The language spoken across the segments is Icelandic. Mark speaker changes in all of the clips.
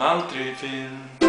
Speaker 1: mountain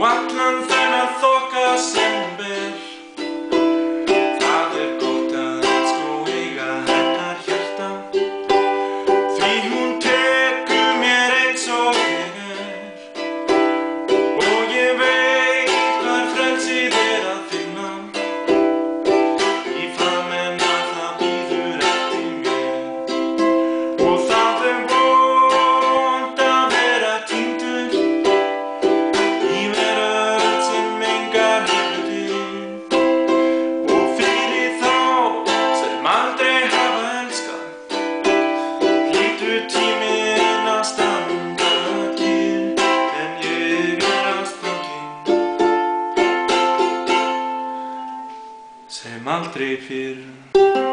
Speaker 1: og allan þennan þoka sem ber. trefir.